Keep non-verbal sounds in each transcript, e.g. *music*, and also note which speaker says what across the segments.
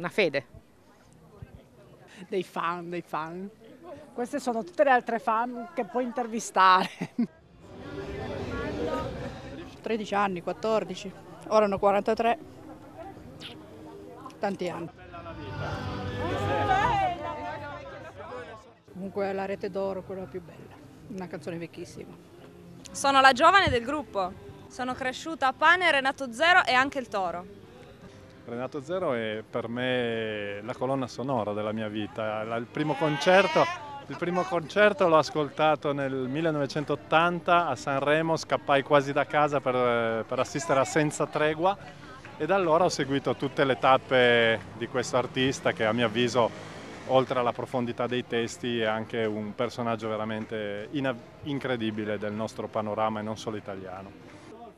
Speaker 1: una fede.
Speaker 2: Dei fan, dei fan. Queste sono tutte le altre fan che puoi intervistare. *laughs*
Speaker 3: 13 anni, 14, ora hanno 43, tanti anni. Comunque la rete d'oro, quella più bella, una canzone vecchissima.
Speaker 4: Sono la giovane del gruppo. Sono cresciuta a Pane, Renato Zero e anche il Toro.
Speaker 5: Renato Zero è per me la colonna sonora della mia vita. Il primo concerto, il primo concerto l'ho ascoltato nel 1980 a Sanremo, scappai quasi da casa per, per assistere a Senza Tregua e da allora ho seguito tutte le tappe di questo artista che a mio avviso oltre alla profondità dei testi è anche un personaggio veramente incredibile del nostro panorama e non solo italiano.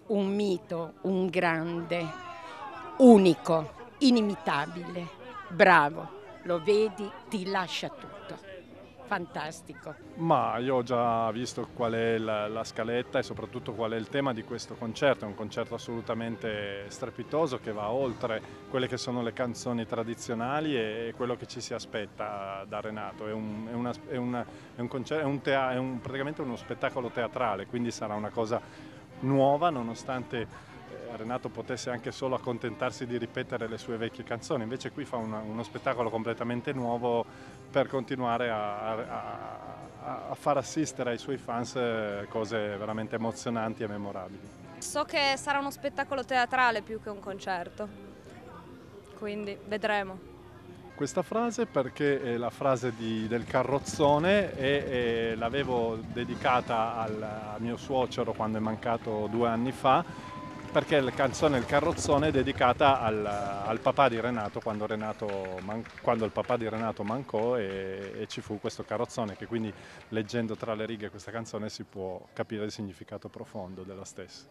Speaker 6: Un mito, un grande, unico, inimitabile, bravo, lo vedi, ti lascia tutto. Fantastico.
Speaker 5: Ma io ho già visto qual è la, la, scaletta e soprattutto qual è il tema di questo concerto, è un concerto assolutamente strepitoso che va oltre quelle che sono le canzoni tradizionali e quello che ci si aspetta da Renato, è, praticamente uno spettacolo teatrale, quindi sarà una cosa nuova nonostante Renato potesse anche solo accontentarsi di ripetere le sue vecchie canzoni, invece qui fa una, uno spettacolo completamente nuovo per continuare a, a, a, far assistere ai suoi fans eh, cose veramente emozionanti e memorabili.
Speaker 4: So che sarà uno spettacolo teatrale più che un concerto, quindi vedremo.
Speaker 5: Questa frase perché è la frase di, del carrozzone e, e l'avevo dedicata al, al mio suocero quando è mancato due anni fa perché la canzone Il carrozzone è dedicata al, al papà di Renato quando, Renato quando, il papà di Renato mancò e, e, ci fu questo carrozzone che quindi leggendo tra le righe questa canzone si può capire il significato profondo della stessa.